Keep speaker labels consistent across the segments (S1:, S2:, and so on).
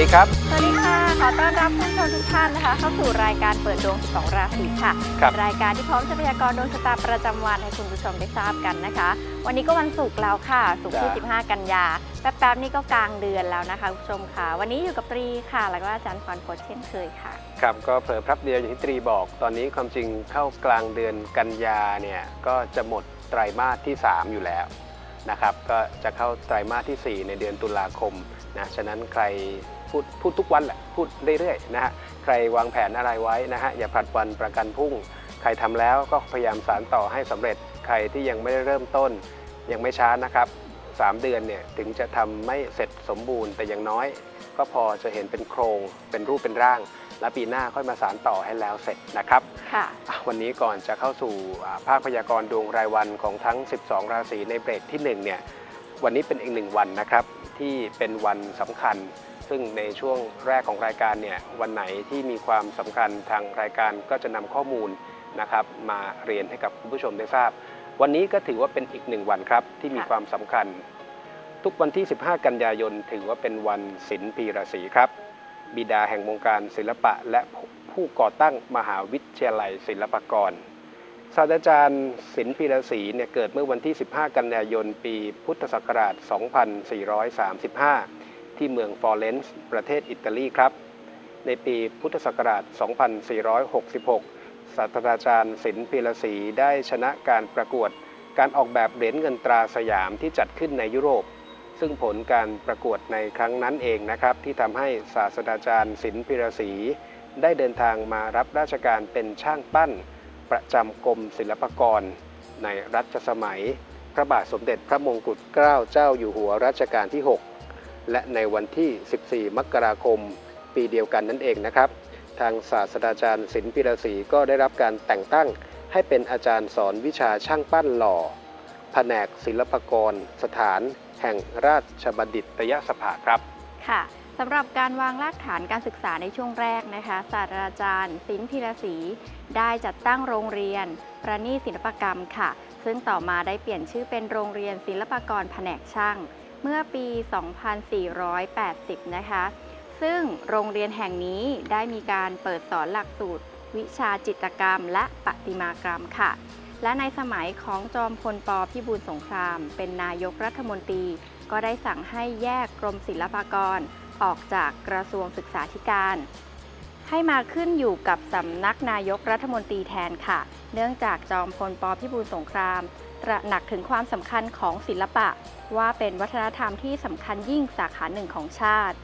S1: ดีครับ
S2: สวัสดีค่ะ ขอต้อนรับผู้ชมทุกท่านนะคะ เข้าสู่รายการเปิดดวง 12 ราศีค่ะ
S1: ครับ
S2: รายการที่พร้อมจะพยากรณ์ดวงชะตาประจำวันให้คุณผู้ชมได้ทราบกันนะคะ วันนี้ก็วันศุกร์แล้วค่ะ ศุกร์ที่ 15 กันยา แป๊บๆนี่ก็กลางเดือนแล้วนะคะคุณผู้ชมค่ะ วันนี้อยู่กับตรีค่ะ แล้วก็อาจารย์พรพจน์เช่นเคยค่ะ
S1: ครับ ก็เผลอพรับเดียวอย่างที่ตรีบอก ตอนนี้ความจริงเข้ากลางเดือนกันยาเนี่ยก็จะหมดไตรมาสที่ 3 อยู่แล้วนะครับก็จะเข้าไตรมาสทีสี่ 4 ในเดือนตุลาคมนะฉะนั้นใคร พูดพูดทุกวันแหละพูดเรื่อยๆนะฮะใครวางแผนอะไรไว้นะฮะอย่าผลัดวันประกันพรุ่ง ใครทำแล้วก็พยายามสารต่อให้สำเร็จใครที่ยังไม่ได้เริ่มต้น ยังไม่ช้านะครับ 3 เดือนเนี่ยถึงจะทำไม่เสร็จสมบูรณ์แต่อย่างน้อย ก็พอจะเห็นเป็นโครงเป็นรูปเป็นร่าง แล้วปีหน้าค่อยมาสารต่อให้แล้วเสร็จนะครับ
S2: ค่ะ
S1: อะวันนี้ก่อนจะเข้าสู่อ่าภาคพยากรณ์ดวงรายวันของทั้ง 12 ราศีในเบรกที่1เนี่ยวันนี้เป็นอีกหนึ่งวันนะครับที่เป็นวันสำคัญ ซึ่งในช่วงแรกของรายการเนี่ยวันไหนที่มีความสำคัญทางรายการก็จะนำข้อมูลนะครับมาเรียนให้กับคุณผู้ชมได้ทราบ วันนี้ก็ถือว่าเป็นอีกหนึ่งวันครับที่มี
S2: ค
S1: วามสำคัญ ทุกวันที่ 15 กันยายน ถือว่าเป็นวันศิลปีราศีครับ บิดาแห่งวงการศิลปะและผู้ก่อตั้งมหาวิทยาลัยศิลปากรศาสตราจารย์ศิลปีราศีเนี่ยเกิดเมื่อวันที่ 15 กันยายน ปีพุทธศักราช 2435 ที่เมืองฟลอเรนซ์ประเทศอิตาลีครับ ในปีพุทธศักราช 2466 ศาสตราจารย์ศิลปีราศีได้ชนะการประกวดการออกแบบเหรียญเงินตราสยามที่จัดขึ้นในยุโรป ซึ่งผลการประกวดในครั้งนั้นเองนะครับ ที่ทำให้ศาสตราจารย์ศิลปิรศรีได้เดินทางมารับราชการเป็นช่างปั้น ประจำกรมศิลปากร ในรัชสมัย พระบาทสมเด็จพระมงกุฎเกล้าเจ้าอยู่หัวรัชกาลที่ 6 และในวันที่ 14 มกราคม ปีเดียวกันนั่นเองนะครับ ทางศาสตราจารย์ศิลปิรศรีก็ได้รับการแต่งตั้งให้เป็นอาจารย์สอนวิชาช่างปั้นหล่อ แผนกศิลปกร สถาน แห่งราชบัณฑิตยสภาครับ
S2: ค่ะสำหรับการวางรากฐานการศึกษาในช่วงแรกนะคะศาสตราจารย์ศิลป์พิรศรีได้จัดตั้งโรงเรียน ประณีศิลปกรรมค่ะ ซึ่งต่อมาได้เปลี่ยนชื่อเป็นโรงเรียนศิลปกรแผนกช่าง เมื่อปี 2480 นะคะ ซึ่งโรงเรียนแห่งนี้ได้มีการเปิดสอนหลักสูตร วิชาจิตรกรรม และประติมากรรมค่ะ และในสมัยของจอมพลปพิบูลสงคราม เป็นนายกรัฐมนตรี ก็ได้สั่งให้แยกกรมศิลปากร ออกจากกระทรวงศึกษาธิการให้มาขึ้นอยู่กับสำนักนายกรัฐมนตรีแทนค่ะ เนื่องจากจอมพลปพิบูลสงคราม ตระหนักถึงความสำคัญของศิลปะ ว่าเป็นวัฒนธรรมที่สำคัญยิ่งสาขาหนึ่งของชาติ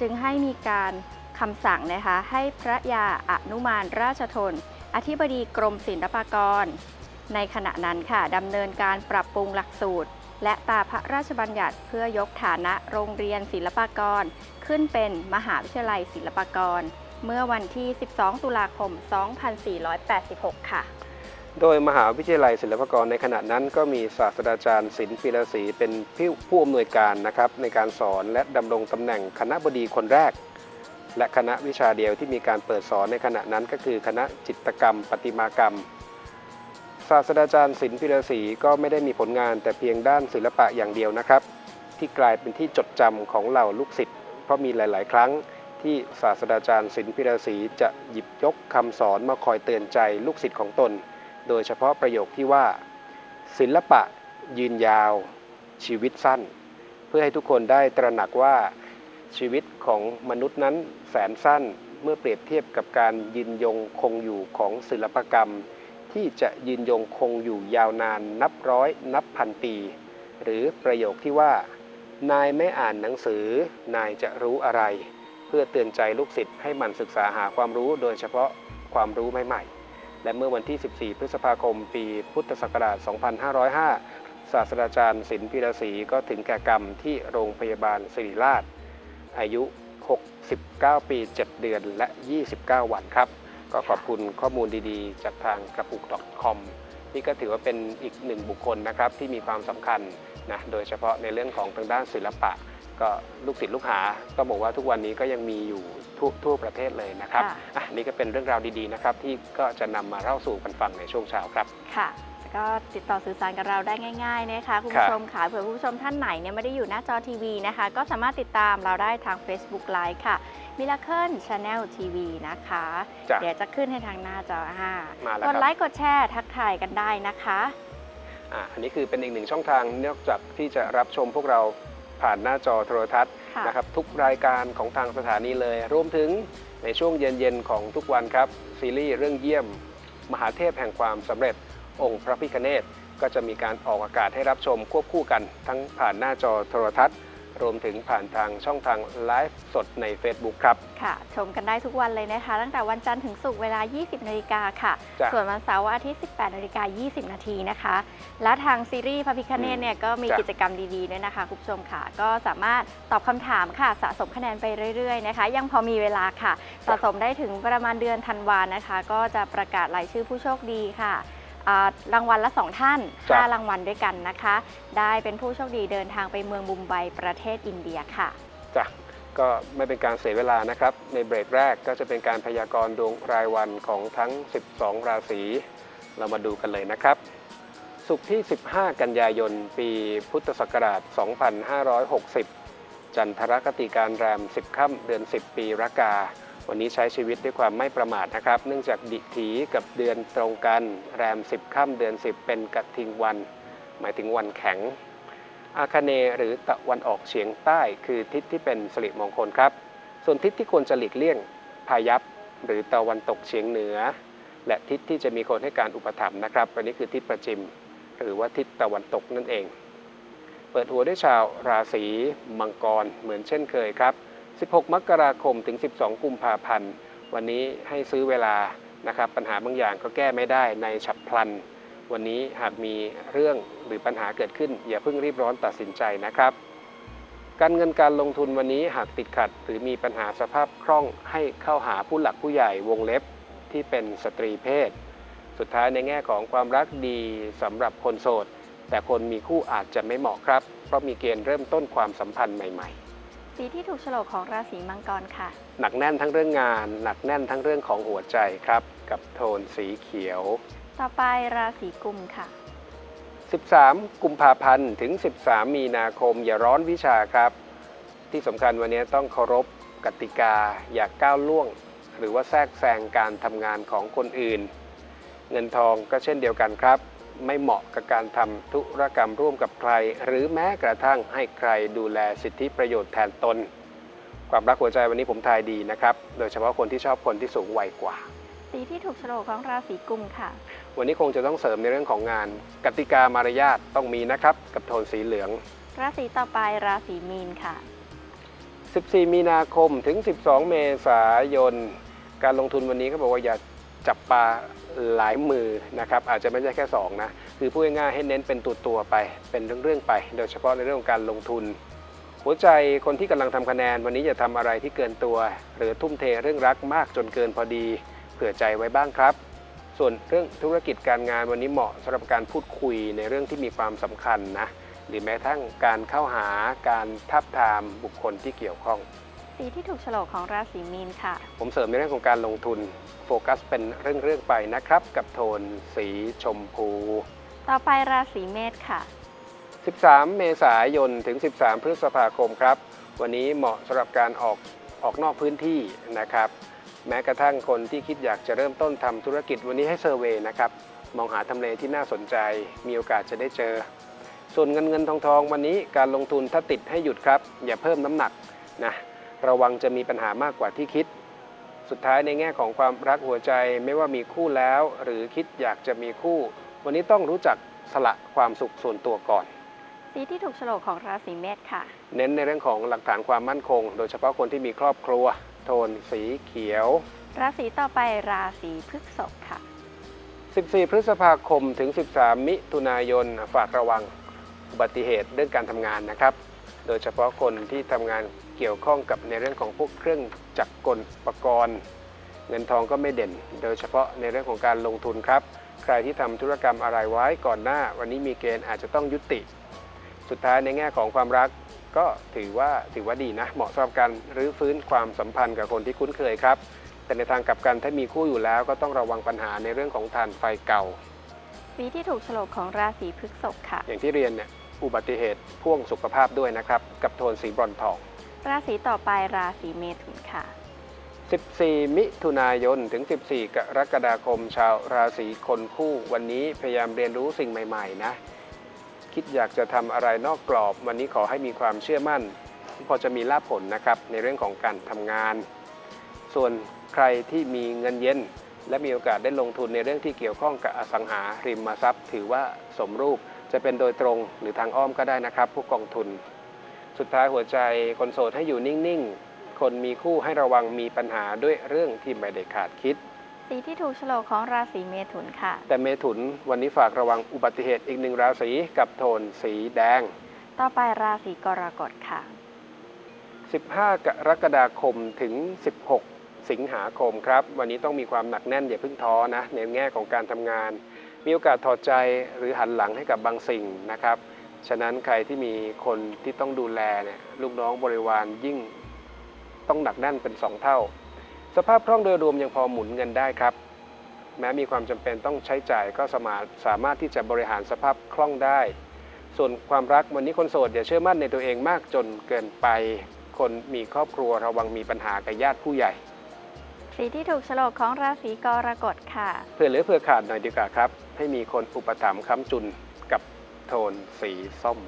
S2: จึงให้มีการคำสั่งนะคะให้พระยาอนุมานราชทน อธิบดีกรมศิลปากร ในขณะนั้นค่ะดำเนินการปรับปรุงหลักสูตร และตาพระราชบัญญัติเพื่อยกฐานะโรงเรียนศิลปากร ขึ้นเป็นมหาวิทยาลัยศิลปากร เมื่อวันที่ 12 ตุลาคม 2486 ค่ะ
S1: โดยมหาวิทยาลัยศิลปากรในขณะนั้น ก็มีศาสตราจารย์ศิลปิรศรีเป็นผู้อำนวยการนะครับในการสอนและดำรงตำแหน่งคณะบดีคนแรก และคณะวิชาเดียวที่มีการเปิดสอนในขณะนั้นก็คือคณะจิตกรรมประติมากรรม ศาสตราจารย์ศิลปิรศรีก็ไม่ได้มีผลงานแต่เพียงด้านศิลปะอย่างเดียวนะครับ ที่กลายเป็นที่จดจำของเหล่าลูกศิษย์เพราะมีหลาย ๆ ครั้งที่ศาสตราจารย์ศิลปิรศรีจะหยิบยกคำสอนมาคอยเตือนใจลูกศิษย์ของตน โดยเฉพาะประโยคที่ว่า ศิลปะยืนยาว ชีวิตสั้น เพื่อให้ทุกคนได้ตระหนักว่าชีวิตของมนุษย์นั้นแสนสั้นเมื่อเปรียบเทียบกับการยืนยงคงอยู่ของศิลปกรรม ที่จะยืนยงคงอยู่ยาวนานนับร้อยนับพันปี หรือประโยคที่ว่า นายไม่อ่านหนังสือ นายจะรู้อะไร เพื่อเตือนใจลูกศิษย์ให้มันศึกษาหาความรู้โดยเฉพาะความรู้ใหม่ๆ และเมื่อวันที่ 14 พฤษภาคม ปีพุทธศักราช 2505 ศาสตราจารย์ศิลปิรศรีก็ถึงแก่กรรมที่โรงพยาบาลศิริราช อายุ 69 ปี 7 เดือนและ 29 วันครับ ก็ขอบคุณข้อมูลดีๆ จากทางกระปุก .com นี่ก็ถือว่าเป็นอีกหนึ่งบุคคลนะครับที่มีความสำคัญนะโดยเฉพาะในเรื่องของทางด้านศิลปะ ก็ลูกศิษย์ลูกหา ก็บอกว่าทุกวันนี้ก็ยังมีอยู่ทั่วทั่วประเทศเลยนะครับ
S2: ค่ะ
S1: อะนี่ก็เป็นเรื่องราวดีๆนะครับที่ก็จะนำมาเล่าสู่กันฟังในช่วงเช้าครับ
S2: ค่ะก็ติดต่อสื่อสารกับเราได้ง่ายๆนะคะคุณ
S1: ครับ
S2: ผู้ชมค่ะเผื่อคุณผู้ชมท่านไหนเนี่ยไม่ได้อยู่หน้าจอทีวีนะคะ ก็สามารถติดตามเราได้ทาง Facebook Live ค่ะ Miracle Channel TV นะคะ
S1: จ้ะ
S2: เดี๋ยวจะขึ้นให้ทางหน้าจอค่ะ
S1: มาแล้ว
S2: กด
S1: ครับ
S2: ไลค์กดแชร์ทักทายกันได้นะคะ
S1: อะอันนี้คือเป็นอีกหนึ่งช่องทางนอกจากที่จะรับชมพวกเรา ผ่านหน้าจอโทรทัศน์
S2: ค่ะ
S1: นะครับทุกรายการของทางสถานีเลย รวมถึงในช่วงเย็นๆของทุกวันครับ ซีรีส์เรื่องเยี่ยม มหาเทพแห่งความสำเร็จองค์พระพิคเนตก็จะมีการออกอากาศให้รับชมควบคู่กัน ทั้งผ่านหน้าจอโทรทัศน์ รวมถึงผ่านทางช่องทางไลฟ์สดใน Facebook ครับ
S2: ค่ะ ชมกันได้ทุกวันเลยนะคะ ตั้งแต่วันจันทร์ถึงศุกร์เวลา 20 นาฬิกาค่ะ
S1: จ้ะ
S2: ส่วนวันเสาร์วันอาทิตย์ 18 นาฬิกา 20 นาทีนะคะ และทางซีรีส์พระพิคเนตเนี่ยก็มี
S1: จ้ะ
S2: กิจกรรมดีๆด้วยนะคะคุณผู้ชมค่ะ ก็สามารถตอบคำถามค่ะ สะสมคะแนนไปเรื่อยๆนะคะ ยังพอมีเวลาค่ะ สะสมได้ถึงประมาณเดือนธันวานะคะ ก็จะประกาศรายชื่อผู้โชคดีค่ะอ่า รางวัลละ 2 ท่าน
S1: จ้ะ
S2: 5รางวัลด้วยกันนะคะ ได้เป็นผู้โชคดีเดินทางไปเมืองมุมไบประเทศอินเดียค่ะ
S1: จ้ะก็ไม่เป็นการเสียเวลานะครับ ในเบรกแรกก็จะเป็นการพยากรณ์ดวงรายวันของทั้ง 12 ราศี เรามาดูกันเลยนะครับ สุขที่ 15 กันยายน ปีพุทธศักราช 2560 จันทรคติการแรม 10 ค่ำเดือน 10 ปีรากา วันนี้ใช้ชีวิตด้วยความไม่ประมาทนะครับ เนื่องจากดิถีกับเดือนตรงกัน แรม 10ค่ำเดือน 10 เป็นกะทิงวัน หมายถึงวันแข็ง อาคเนหรือตะวันออกเฉียงใต้ คือทิศที่เป็นสิริมงคลครับ ส่วนทิศที่ควรจะหลีกเลี่ยงพายัพหรือตะวันตกเฉียงเหนือ และทิศที่จะมีคนให้การอุปถัมภ์นะครับอันนี้คือทิศประจิม หรือว่าทิศตะวันตกนั่นเอง เปิดหัวด้วยชาวราศีมังกรเหมือนเช่นเคยครับ 16 มกราคมถึง 12 กุมภาพันธ์ วันนี้ให้ซื้อเวลานะครับ ปัญหาบางอย่างก็แก้ไม่ได้ในฉับพลัน วันนี้หากมีเรื่องหรือปัญหาเกิดขึ้น อย่าเพิ่งรีบร้อนตัดสินใจนะครับ การเงินการลงทุนวันนี้หากติดขัด หรือมีปัญหาสภาพคล่องให้เข้าหาผู้หลักผู้ใหญ่วงเล็บที่เป็นสตรีเพศ สุดท้ายในแง่ของความรักดีสำหรับคนโสด แต่คนมีคู่อาจจะไม่เหมาะครับ เพราะมีเกณฑ์เริ่มต้นความสัมพันธ์ใหม่
S2: สีที่ถูกโฉลกของราศีมังกรค่ะ
S1: ๆหนักแน่นทั้งเรื่องงาน หนักแน่นทั้งเรื่องของหัวใจครับ กับโทนสีเขียว
S2: ต่อไปราศีกุมค่ะ
S1: 13 กุมภาพันธ์ถึง 13 มีนาคม อย่าร้อนวิชาครับ ที่สำคัญวันนี้ต้องเคารพกติกา อย่าก้าวล่วง หรือว่าแทรกแซงการทำงานของคนอื่น เงินทองก็เช่นเดียวกันครับ ไม่เหมาะกับการทำธุรกรรมร่วมกับใคร หรือแม้กระทั่งให้ใครดูแลสิทธิประโยชน์แทนตน ความรักหัวใจวันนี้ผมทายดีนะครับ โดยเฉพาะคนที่ชอบคนที่สูงวัยกว่า
S2: สีที่ถูกโฉลกของราศีกุมค่ะ
S1: วันนี้คงจะต้องเสริมในเรื่องของงาน กติกามารยาทต้องมีนะครับ กับโทนสีเหลือง
S2: ราศีต่อไปราศีมีนค่ะ
S1: 14 มีนาคมถึง 12 เมษายน การลงทุนวันนี้เขาบอกว่าอย่า จับปลาหลายมือนะครับอาจจะไม่ใช่แค่2นะคือพูดง่ายๆให้เน้นเป็นตัวตัวไปเป็นเรื่องๆไป โดยเฉพาะในเรื่องของการลงทุน หัวใจคนที่กำลังทำคะแนน วันนี้อย่าทำอะไรที่เกินตัว หรือทุ่มเทเรื่องรักมากจนเกินพอดี เผื่อใจไว้บ้างครับ ส่วนเรื่องธุรกิจการงานวันนี้เหมาะสำหรับการพูดคุยในเรื่องที่มีความสำคัญนะหรือแม้กระทั่งการเข้าหาการทับทามบุคคลที่เกี่ยวข้อง
S2: สีที่ถูกโฉลกของราศีมีนค่ะ
S1: ผมเสริมในเรื่องของการลงทุนโฟกัสเป็นเรื่องๆไปนะครับ กับโทนสีชมพู
S2: ต่อไปราศีเมษค่ะ
S1: 13 เมษายนถึง 13 พฤษภาคมครับ วันนี้เหมาะสำหรับการออกออกนอกพื้นที่นะครับ แม้กระทั่งคนที่คิดอยากจะเริ่มต้นทำธุรกิจวันนี้ให้เซอร์เวย์นะครับ มองหาทำเลที่น่าสนใจ มีโอกาสจะได้เจอ ส่วนเงินเงินทองทองวันนี้การลงทุนถ้าติดให้หยุดครับ อย่าเพิ่มน้ำหนักนะ ระวังจะมีปัญหามากกว่าที่คิด สุดท้ายในแง่ของความรักหัวใจไม่ว่ามีคู่แล้ว หรือคิดอยากจะมีคู่ วันนี้ต้องรู้จักสละความสุขส่วนตัวก่อน
S2: สีที่ถูกโฉลกของราศีเมษค่ะ
S1: เน้นในเรื่องของหลักฐานความมั่นคง โดยเฉพาะคนที่มีครอบครัว โทนสีเขียว
S2: ราศีต่อไปราศีพฤษภค่ะ
S1: 14 พฤษภาคมถึง 13 มิถุนายนฝากระวังอุบัติเหตุเรื่องการทำงานนะครับ โดยเฉพาะคนที่ทำงาน เกี่ยวข้องกับในเรื่องของพวกเครื่องจักรกลอุปกรณ์ เงินทองก็ไม่เด่น โดยเฉพาะในเรื่องของการลงทุนครับ ใครที่ทำธุรกรรมอะไรไว้ก่อนหน้า วันนี้มีเกณฑ์อาจจะต้องยุติ สุดท้ายในแง่ของความรักก็ถือว่าถือว่าดีนะ เหมาะสำหรับการรื้อฟื้นความสัมพันธ์กับคนที่คุ้นเคยครับ แต่ในทางกลับกันถ้ามีคู่อยู่แล้วก็ต้องระวังปัญหาในเรื่องของทานไฟเก่า
S2: สีที่ถูกโฉลกของราศีพฤษภค่ะ
S1: อย่างที่เรียนเนี่ยอุบัติเหตุพ่วงสุขภาพด้วยนะครับ กับโทนสีบรอนซ์ทอง
S2: ราศีต่อไปราศีเมถุนค่ะ
S1: 14 มิถุนายน ถึง 14 กรกฎาคม ชาวราศีคนคู่ วันนี้พยายามเรียนรู้สิ่งใหม่ ๆ นะ คิดอยากจะทำอะไรนอกกรอบ วันนี้ขอให้มีความเชื่อมั่น พอจะมีลาภผลนะครับ ในเรื่องของการทำงาน ส่วนใครที่มีเงินเย็น และมีโอกาสได้ลงทุนในเรื่องที่เกี่ยวข้องกับอสังหาริมทรัพย์ ถือว่าสมรูปจะเป็นโดยตรงหรือทางอ้อมก็ได้นะครับ ผู้กองทุน สุดท้ายหัวใจคนโสดให้อยู่นิ่ง ๆ คนมีคู่ให้ระวังมีปัญหาด้วยเรื่องที่ไม่ได้ขาดคิด
S2: สีที่ถูกโฉลกของราศีเมถุนค่ะ
S1: แต่เมถุนวันนี้ฝากระวังอุบัติเหตุอีกหนึ่งราศีกับโทนสีแดง
S2: ต่อไปราศีกรกฎค่ะ
S1: 15 กรกฎาคมถึง 16 สิงหาคมครับ วันนี้ต้องมีความหนักแน่นอย่าเพิ่งท้อนะในแง่ของการทำงาน มีโอกาสถอดใจหรือหันหลังให้กับบางสิ่งนะครับ ฉะนั้นใครที่มีคนที่ต้องดูแลเนี่ยลูกน้องบริวารยิ่งต้องหนักแน่นเป็น 2 เท่า สภาพคล่องโดยรวมยังพอหมุนเงินได้ครับ แม้มีความจำเป็นต้องใช้จ่ายก็สามารถสามารถที่จะบริหารสภาพคล่องได้ ส่วนความรักวันนี้คนโสดอย่าเชื่อมั่นในตัวเองมากจนเกินไป คนมีครอบครัวระวังมีปัญหากับญาติผู้ใหญ่
S2: สีที่ถูกโฉลกของราศีกรกฎค่ะ
S1: เพื่อเหลือเพื่อขาดหน่อยดีกว่าครับ ให้มีคนอุปถัมภ์ค้ำจุนกับ โทนสีส้ม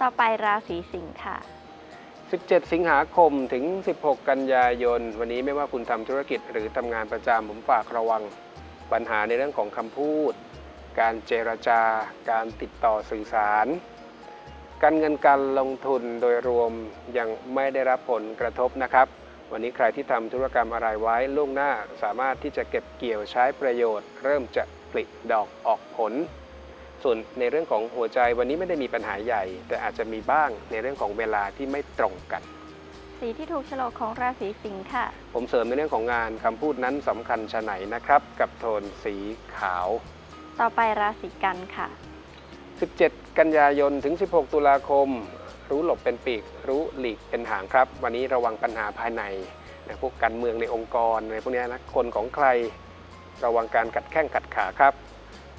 S2: ต่อไปราศีสิงค์ค่ะ
S1: 17 สิงหาคมถึง 16 กันยายน วันนี้ไม่ว่าคุณทำธุรกิจหรือทำงานประจำผมฝากระวังปัญหาในเรื่องของคำพูด การเจรจาการติดต่อสื่อสาร การเงินการลงทุนโดยรวมยังไม่ได้รับผลกระทบนะครับ วันนี้ใครที่ทำธุรกรรมอะไรไว้ล่วงหน้าสามารถที่จะเก็บเกี่ยวใช้ประโยชน์ เริ่มจะผลิดอกออกผล ส่วนในเรื่องของหัวใจวันนี้ไม่ได้มีปัญหาใหญ่ แต่อาจจะมีบ้างในเรื่องของเวลาที่ไม่ตรงกัน
S2: สีที่ถูกโฉลกของราศีสิงค์ค่ะ
S1: ผมเสริมในเรื่องของงานคำพูดนั้นสำคัญชะไหนนะครับ กับโทนสีขาว
S2: ต่อไปราศีกันค่ะ
S1: 17 กันยายนถึง 16 ตุลาคม รู้หลบเป็นปีก รู้หลีกเป็นหางครับ วันนี้ระวังปัญหาภายในนะพวกการเมืองในองค์กรในพวกเนี้ยนะคนของใครระวังการกัดแข้งกัดขาครับ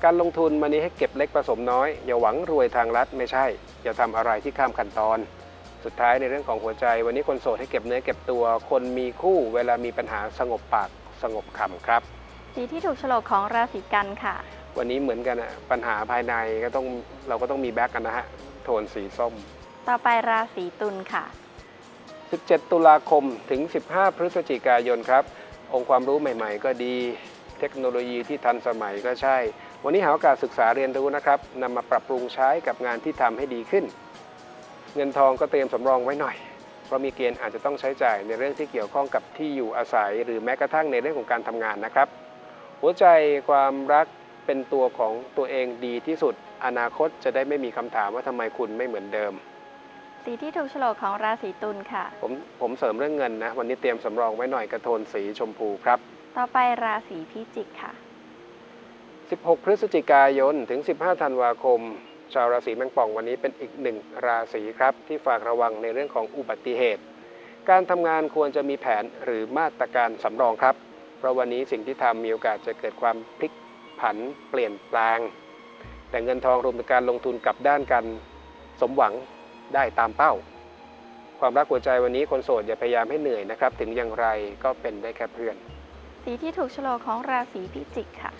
S1: การลงทุนวันนี้ให้เก็บเล็กผสมน้อย อย่าหวังรวยทางลัดไม่ใช่ อย่าทำอะไรที่ข้ามขั้นตอน สุดท้ายในเรื่องของหัวใจ วันนี้คนโสดให้เก็บเนื้อเก็บตัว คนมีคู่เวลามีปัญหาสงบปากสงบคำครับ
S2: สีที่ถูกโฉลกของราศีกันค่ะ
S1: วันนี้เหมือนกันอะปัญหาภายในก็ต้องเราก็ต้องมีแบ็กกันนะฮะโทนสีส้ม
S2: ต่อไปราศีตุลค่ะ
S1: 17 ตุลาคมถึง 15 พฤศจิกายนครับ องค์ความรู้ใหม่ ๆ ก็ดี เทคโนโลยีที่ทันสมัยก็ใช่ วันนี้หาโอกาสศึกษาเรียนรู้นะครับนำมาปรับปรุงใช้กับงานที่ทำให้ดีขึ้น เงินทองก็เตรียมสำรองไว้หน่อย เพราะมีเกณฑ์อาจจะต้องใช้จ่ายในเรื่องที่เกี่ยวข้องกับที่อยู่อาศัย หรือแม้กระทั่งในเรื่องของการทำงานนะครับ หัวใจความรักเป็นตัวของตัวเองดีที่สุด อนาคตจะได้ไม่มีคำถามว่าทำไมคุณไม่เหมือนเดิม
S2: สีที่ถูกโฉลกของราศีตุลค่ะ
S1: ผมผมเสริมเรื่องเงินนะ วันนี้เตรียมสำรองไว้หน่อยกระโทนสีชมพูครับ
S2: ต่อไปราศีพิจิกค่ะ
S1: 16 พฤศจิกายน ถึง 15 ธันวาคม ชาวราศีแมงป่องวันนี้เป็นอีกหนึ่งราศีครับ ที่ฝากระวังในเรื่องของอุบัติเหตุ การทำงานควรจะมีแผนหรือมาตรการสำรองครับ เพราะวันนี้สิ่งที่ทำมีโอกาสจะเกิดความพลิกผันเปลี่ยนแปลง แต่เงินทองรวมถึงการลงทุนกลับด้านกันสมหวังได้ตามเป้า ความรักหัวใจวันนี้คนโสดอย่าพยายามให้เหนื่อยนะครับ ถึงอย่างไรก็เป็นได้แค่เพื่อน
S2: สีที่ถูกโฉลกของราศีพิจิกค่ะ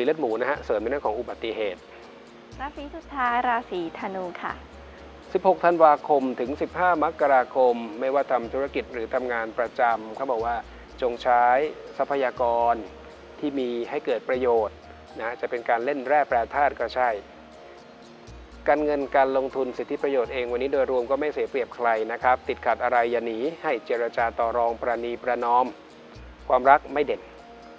S1: สีเลือดหมูนะฮะเสริมในเรื่องของอุบัติเหตุ
S2: ราศีสุดท้ายราศีธนูค่ะ
S1: 16 ธันวาคมถึง 15 มกราคม ไม่ว่าทำธุรกิจหรือทำงานประจำเขาบอกว่าจงใช้ทรัพยากรที่มีให้เกิดประโยชน์นะจะเป็นการเล่นแร่แปรธาตุก็ใช่ การเงินการลงทุนสิทธิประโยชน์เองวันนี้โดยรวมก็ไม่เสียเปรียบใครนะครับ ติดขัดอะไรอย่าหนีให้เจรจาต่อรองประนีประนอม ความรักไม่เด่น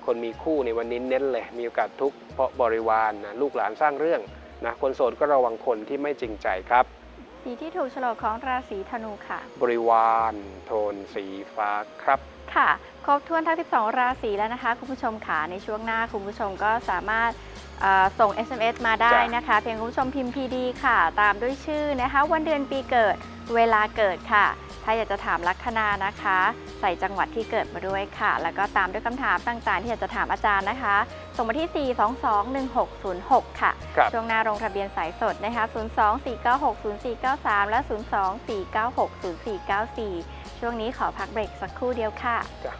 S1: คนมีคู่ในวันนี้เน้นเลยมีโอกาสทุกข์เพราะบริวารนะลูกหลานสร้างเรื่องนะคนโสดก็ระวังคนที่ไม่จริงใจครับ
S2: สีที่ถูกโฉลกของราศีธนูค่ะ
S1: บริวาร โทนสีฟ้าครับ
S2: ค่ะ ครบถ้วนทั้ง 12 ราศีแล้วนะคะ คุณผู้ชมค่ะในช่วงหน้าคุณผู้ชมก็สามารถเอ่อส่ง SMS มาได้
S1: จ้ะ
S2: นะคะ เพียงคุณผู้ชมพิมพ์ PD ค่ะ ตามด้วยชื่อนะคะ วันเดือนปีเกิดเวลาเกิดค่ะ ถ้าอยากจะถามลัคนานะคะ ใส่จังหวัดที่เกิดมาด้วยค่ะ แล้วก็ตามด้วยคำถามต่างๆ ที่อยากจะถามอาจารย์นะคะ ส่งมาที่ 4221606 ค่ะ
S1: ครับ
S2: ช่วงหน้าลงทะเบียนสายสดนะคะ 024960493 และ 024960494 ช่วงนี้ขอพักเบรกสักครู่เดียวค่ะ
S1: จ้ะ